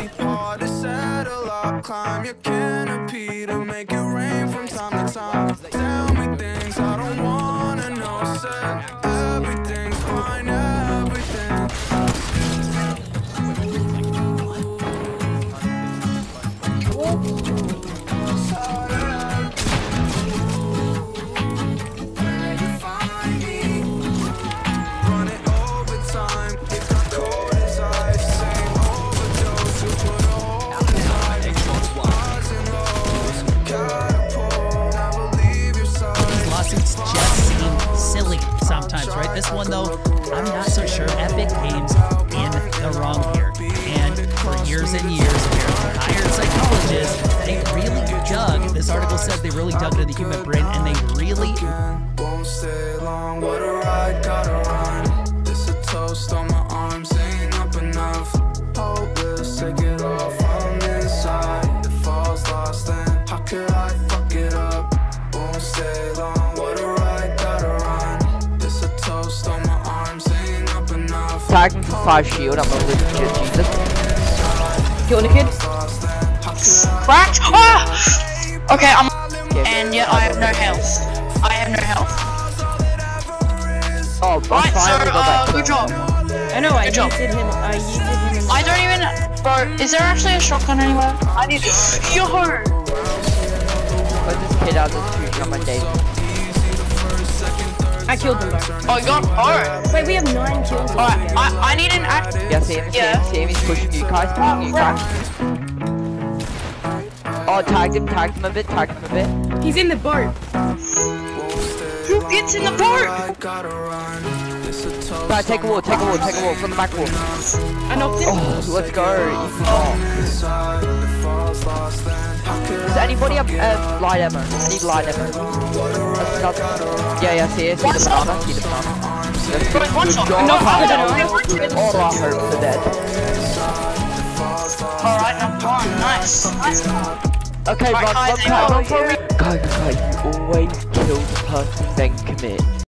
deep, hard to settle up. Climb your canopy to make it rain from time to time. Tell me things I don't wanna know. Said everything's fine, This one, though, I'm not so sure. Epic Games in the wrong here. And for years and years, apparently, hired psychologists, they really dug, this article says they really dug into the human brain, and they really enough. Tag him for 5 shield, I'm a legit Jesus. Killing a kid. Lost, then how Cracked! Ah! Okay, I'm. Yeah, And yet I have no health. I have no health. Oh, I Right, so, finally got uh, good job. I know, I Good job. yeeted him. I yeeted him. I don't even. Bro, is there actually a shotgun anywhere? I need. Yo! Put this kid out of the tree on my day. I killed him though. Oh, you got. Oh! Wait, we have nine kills. Alright, I, I need an act. Yeah, see him, Yeah. him, see him, he's pushing you guys, pushing you guys. Oh, tagged him, tagged him a bit, tagged him a bit. He's in the boat. Who gets in the boat? I gotta run. This a toast Right, take a on wall, take a wall, take a wall, from the back wall. I knocked him. Oh, let's go, easy knock. inside. It falls lost, then how could Does anybody have uh, light ammo? I need light ammo. Yeah, yeah, see it, see the banana, see the banana. That's Bro, one good shot. No, no. All our hopes are dead. Alright, I'm done. Nice. Nice. Okay, Right, run, guys, run, run, run, over run, here. Go, go, go, you always kill the person, then commit.